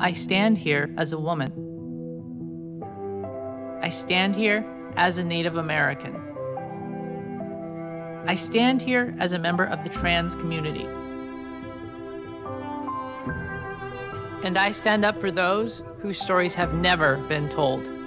I stand here as a woman. I stand here as a Native American. I stand here as a member of the trans community. And I stand up for those whose stories have never been told.